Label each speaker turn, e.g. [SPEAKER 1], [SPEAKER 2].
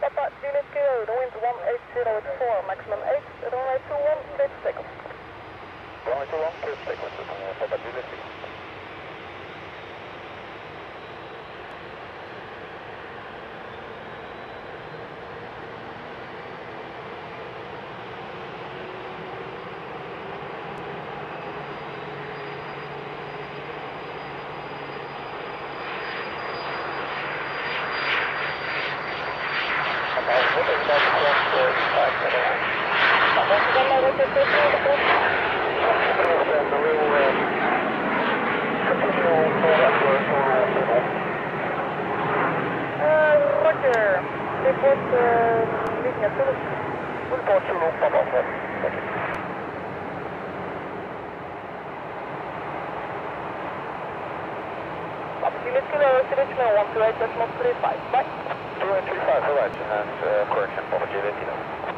[SPEAKER 1] Papa, Juliet Kilo, the wind 180 at 4, maximum 8, runway 21, clear to take off.
[SPEAKER 2] Runway 21, clear to take off, uh, Papa Juliet. Papa, what is that cross uh, five. Minutes?
[SPEAKER 1] Papa, dit voor?
[SPEAKER 2] And uh, for for. Thank you.
[SPEAKER 1] Papa,